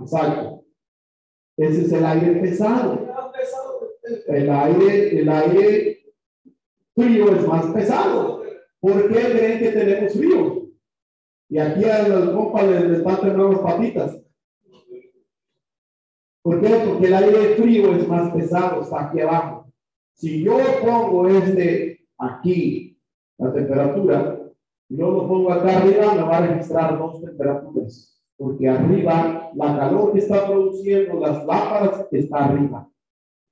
Exacto. Ese es el aire pesado. El aire, el aire frío es más pesado. ¿Por qué creen que tenemos frío? Y aquí a los compas les, están temblando las patitas. ¿Por qué? Porque el aire frío es más pesado, está aquí abajo. Si yo pongo este aquí, la temperatura, y yo lo pongo acá arriba, me va a registrar dos temperaturas. Porque arriba, la calor que está produciendo las lámparas está arriba.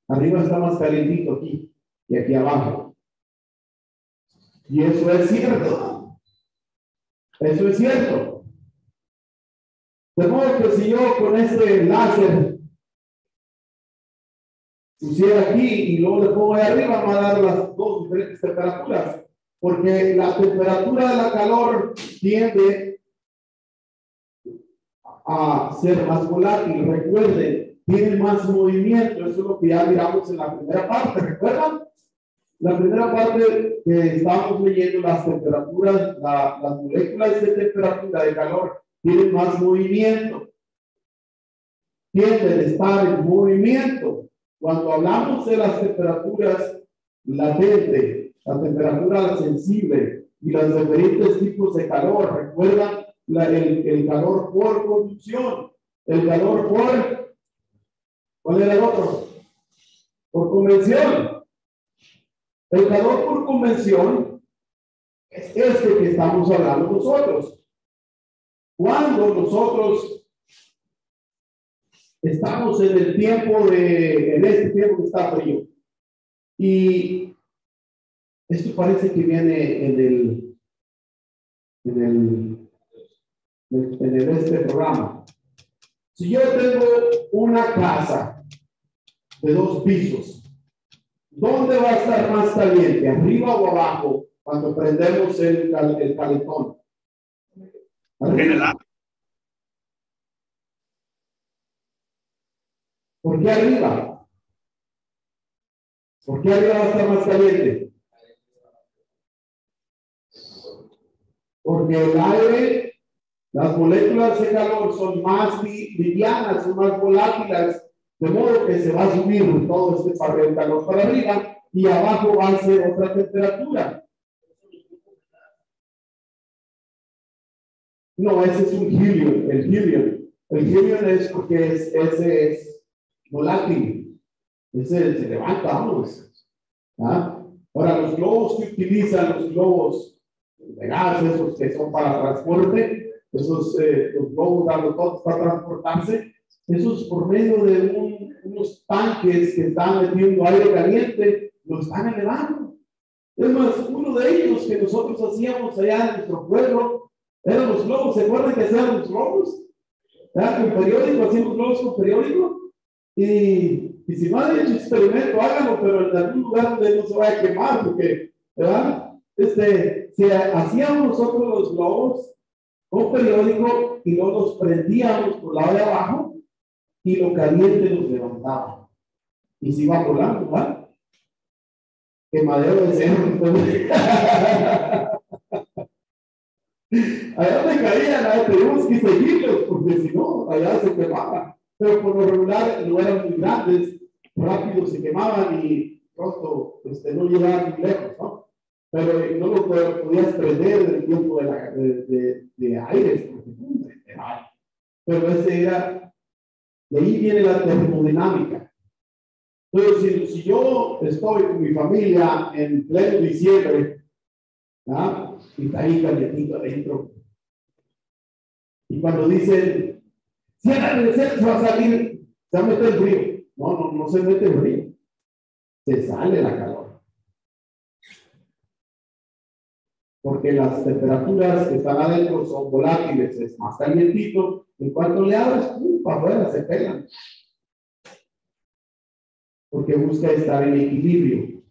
Arriba está más calentito aquí y aquí abajo. Y eso es cierto. Eso es cierto. De modo que si yo con este láser pusiera aquí y luego le pongo ahí arriba, va a dar las dos diferentes temperaturas. Porque la temperatura de la calor tiende a ser más volátil. Recuerden, tiene más movimiento. Eso es lo que ya miramos en la primera parte. ¿Recuerdan? La primera parte que estábamos leyendo, las temperaturas, las moléculas de temperatura de calor tienen más movimiento. Tienden a estar en movimiento. Cuando hablamos de las temperaturas latentes, la temperatura sensible y los diferentes tipos de calor, recuerdan el, el calor por conducción, el calor por, ¿cuál era el otro? Por convención. El calor por convención es este que estamos hablando nosotros. Cuando nosotros estamos en el tiempo de, en este tiempo que está frío, y esto parece que viene en el, en el, en el este programa. Si yo tengo una casa de dos pisos, ¿Dónde va a estar más caliente? ¿Arriba o abajo? Cuando prendemos el, el calentón. Arriba. ¿Por qué arriba? ¿Por qué arriba va a estar más caliente? Porque el aire, las moléculas de calor son más livianas, son más volátiles de modo que se va a subir todo este de calor para arriba y abajo va a ser otra temperatura. No, ese es un helium, el helium. El helium es porque es, ese es volátil. Ese se levanta, vamos. ¿Ah? Ahora, los globos que utilizan, los globos de gas, esos que son para transporte, esos eh, los globos todos para transportarse, esos por medio de unos tanques que están metiendo aire caliente, lo están elevando. Es más, uno de ellos que nosotros hacíamos allá en nuestro pueblo, eran los globos. ¿Se acuerdan que hacían los globos? Con periódico, hacíamos globos con periódico. Y, y si no han hecho experimento, háganlo, pero en algún lugar donde no se vaya a quemar, porque, ¿verdad? Este, si hacíamos nosotros los globos con periódico y luego los prendíamos por lado de abajo, y lo caliente los levantaba. Y se iba volando, ¿verdad? Quemadero de cerro. allá donde caían, allá teníamos que seguirlos, porque si no, allá se quemaban. Pero por lo regular no eran muy grandes, rápido se quemaban y pronto este, no llegaban muy lejos. Pero no lo podías prender del tiempo de, la, de, de, de aire, pero ese era de ahí viene la termodinámica. Entonces, si, yo estoy con mi familia en pleno diciembre, ¿ah? y está ahí calientito adentro, y cuando dicen, cierra el se va a salir, se va a meter frío. No, no, no se mete frío. Se sale la calor. Porque las temperaturas que están adentro son volátiles, es más calientito, en cuanto le abres, pum, para afuera se pegan. Porque busca estar en equilibrio.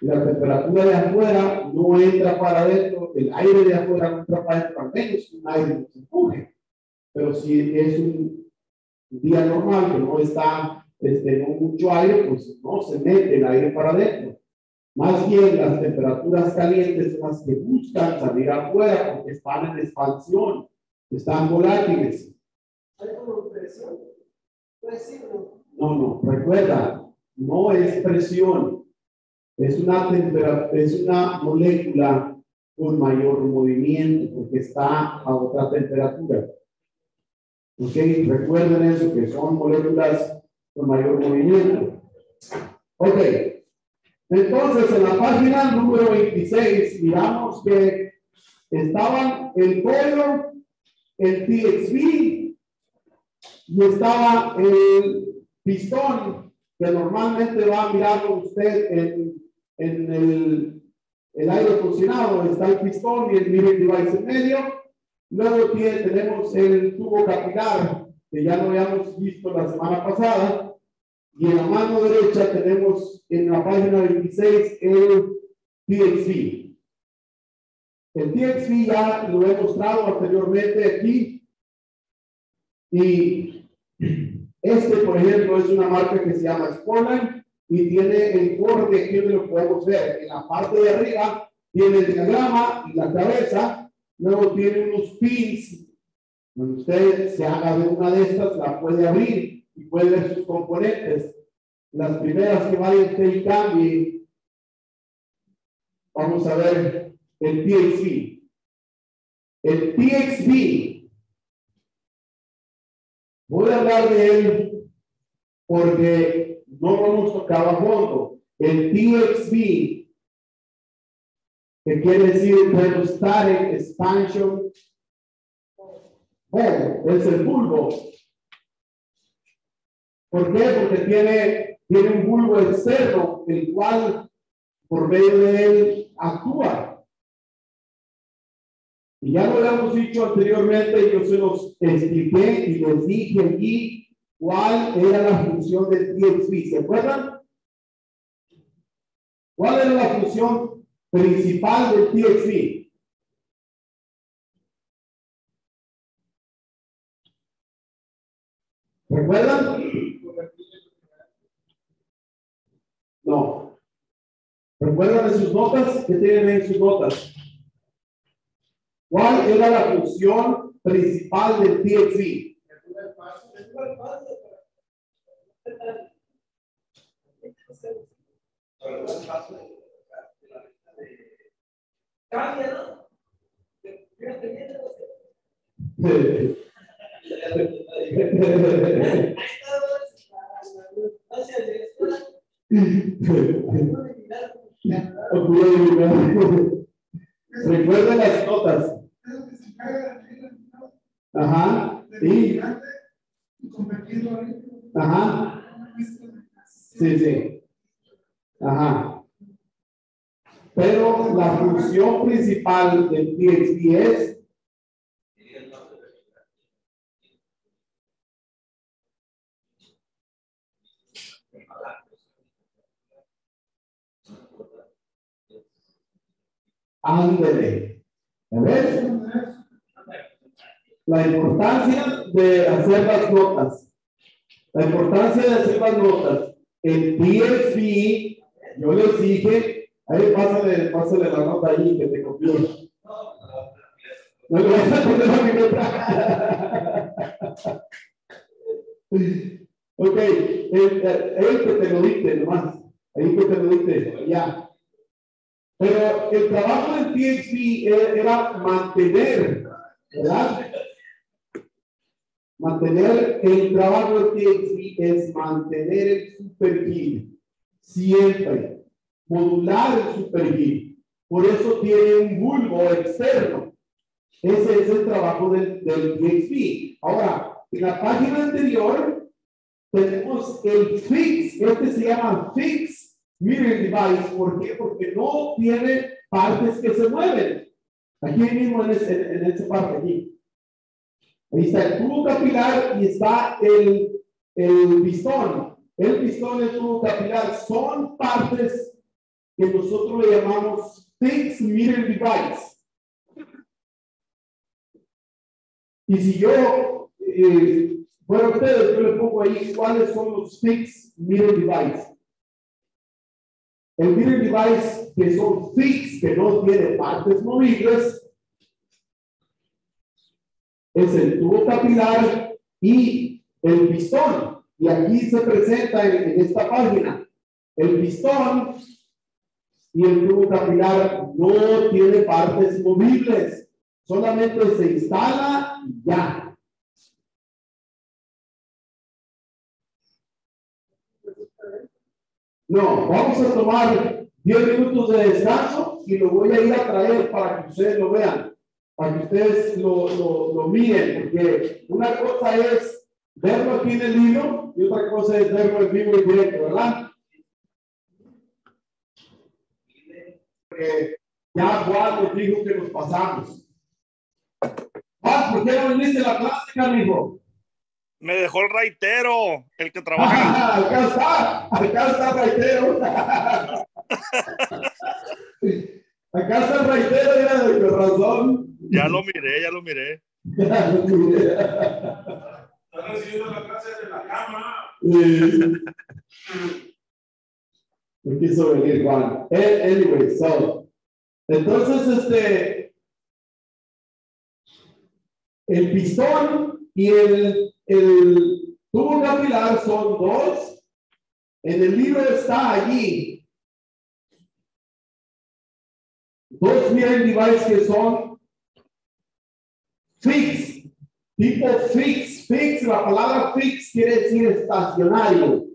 La temperatura de afuera no entra para adentro, el aire de afuera no entra para adentro, al menos un aire no se empuje. Pero si es un día normal que no está este, no mucho aire, pues no se mete el aire para adentro. Más bien las temperaturas calientes son las que buscan salir afuera porque están en expansión, están volátiles. Hay como presión. Puede ser, ¿no? No, no, recuerda, no es presión, es una temperatura, es una molécula con mayor movimiento porque está a otra temperatura. Ok, recuerden eso, que son moléculas con mayor movimiento. Ok, entonces en la página número 26 miramos que estaban el pollo, el TXV y estaba el pistón que normalmente va a mirarlo usted en, en el, el aire acondicionado. Está el pistón y el mirror device en medio. Luego tiene, tenemos el tubo capilar, que ya lo habíamos visto la semana pasada. Y en la mano derecha tenemos en la página 26 el TXV. El TXV ya lo he mostrado anteriormente aquí. Y este, por ejemplo, es una marca que se llama Sportline y tiene el borde, aquí lo podemos ver. En la parte de arriba tiene el diagrama y la cabeza. Luego tiene unos pins. Cuando usted se haga de una de estas, la puede abrir y puede ver sus componentes. Las primeras que vayan a y cambie. Vamos a ver el TXV. El TXV. Voy a hablar de él porque no lo hemos tocado a fondo. El TXV, que quiere decir Thermostatic Expansion Ball, es el bulbo. ¿Por qué? Porque tiene, tiene un bulbo externo, el cual por medio de él actúa. Y ya lo habíamos dicho anteriormente, yo se los expliqué y les dije aquí cuál era la función del TXV. ¿Se acuerdan? ¿Cuál era la función principal del TXV? ¿Recuerdan? No. ¿Recuerdan en sus notas? ¿Qué tienen en sus notas? ¿Cuál era la función principal del TXV? Recuerden las notas. Ajá. Sí. Ajá. Sí, sí. Ajá. Pero la función principal del TXT es ándele. ¿Ves? La importancia de hacer las notas. La importancia de hacer las notas. El TXV, yo les dije, ahí pásale, pásale la nota ahí que te copió. No le vas a poner a mi nota. ok, el, el que te lo diste nomás. Ahí que te lo diste, ya. Pero el trabajo del TXV era mantener, ¿verdad? Mantener el trabajo del TXV es mantener el supergir siempre, modular el supergir. Por eso tiene un bulbo externo. Ese es el trabajo del, del. Ahora, en la página anterior tenemos el fix. Este se llama fix mirror device. ¿Por qué? Porque no tiene partes que se mueven. Aquí mismo en, ese, en esa parte aquí. Ahí está el tubo capilar y está el, el pistón. El pistón y el tubo capilar son partes que nosotros le llamamos fixed mirror device. Y si yo, eh, bueno, ustedes, yo le pongo ahí cuáles son los fixed mirror device. El mirror device que son fixed, que no tiene partes movibles, es el tubo capilar y el pistón. Y aquí se presenta en, en esta página. El pistón y el tubo capilar no tiene partes movibles, solamente se instala y ya. No, vamos a tomar 10 minutos de descanso y lo voy a ir a traer para que ustedes lo vean, para que ustedes lo, lo, lo miren, porque una cosa es verlo aquí en el libro y otra cosa es verlo en vivo y directo, ¿verdad? Porque ya Juan nos dijo que nos pasamos. Juan, ¿por qué no viniste a la clase, canijo? Me dejó el raitero, el que trabaja. Ah, acá está, acá está el raitero. acá está el raitero, ya de razón. Ya lo miré, ya lo miré. Están recibiendo la clase de la cama. No quiso venir Juan. Eh, Anyway, so. Entonces, este. El pistón y el, el tubo capilar son dos. En el libro está allí. Dos miren device que son fix, tipo fix, fix, la palabra fix quiere decir estacionario,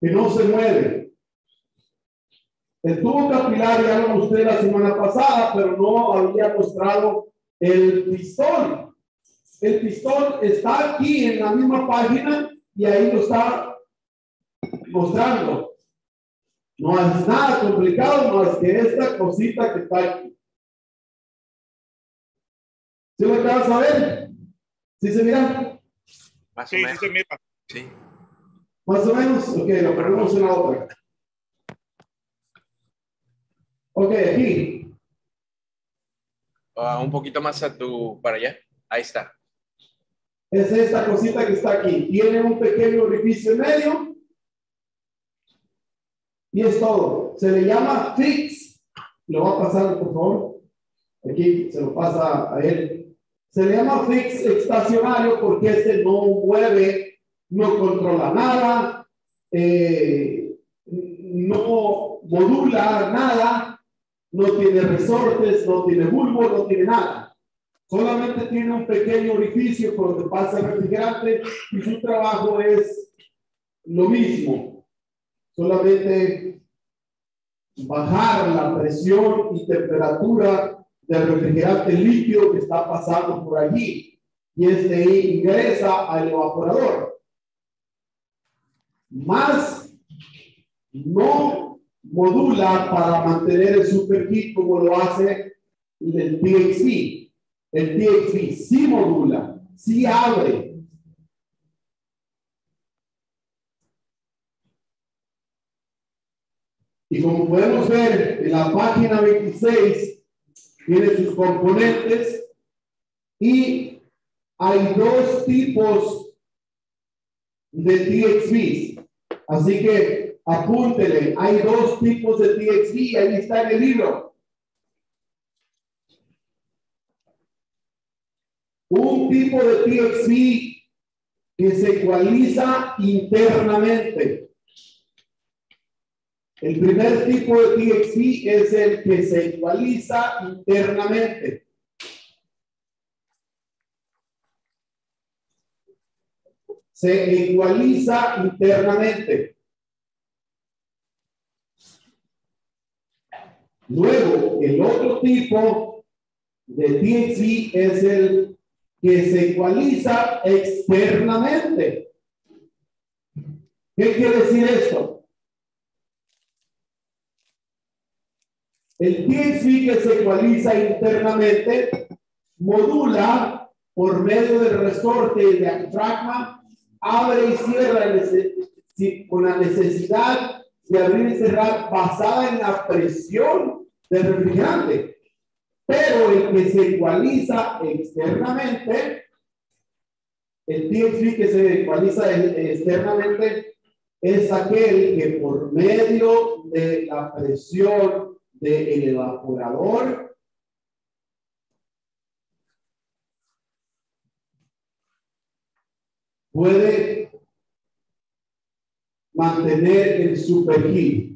que no se mueve. El tubo capilar ya lo mostré la semana pasada, pero no había mostrado el pistón. El pistón está aquí en la misma página y ahí lo está mostrando. No es nada complicado más que esta cosita que está aquí. ¿Sí lo acabas de ver? ¿Sí se mira? Más Sí, o sí menos. se mira. Sí. Más o menos. Ok, lo ponemos en la otra. Ok, aquí. Ah, un poquito más a tu, para allá. Ahí está. Es esta cosita que está aquí. Tiene un pequeño orificio en medio. Y es todo. Se le llama fix. Lo va a pasar, por favor. Aquí se lo pasa a él. Se le llama fix estacionario porque este no mueve, no controla nada, eh, no modula nada, no tiene resortes, no tiene bulbo, no tiene nada. Solamente tiene un pequeño orificio por donde pasa el refrigerante y su trabajo es lo mismo. Solamente bajar la presión y temperatura del refrigerante líquido que está pasando por allí y este ingresa al evaporador. Más no modula para mantener el superheat como lo hace el TXV. El TXV sí modula, sí abre. Y como podemos ver en la página 26, tiene sus componentes y hay dos tipos de TXVs. Así que apúntele, hay dos tipos de TXV, ahí está en el libro. Un tipo de TXV que se ecualiza internamente. El primer tipo de TXV es el que se ecualiza internamente. Se ecualiza internamente. Luego, el otro tipo de TXV es el que se ecualiza externamente. ¿Qué quiere decir esto? El TXV que se ecualiza internamente modula por medio del resorte de diafragma, abre y cierra con la necesidad de abrir y cerrar basada en la presión del refrigerante. Pero el que se ecualiza externamente, el TXV que se ecualiza externamente es aquel que por medio de la presión del evaporador puede mantener el superheat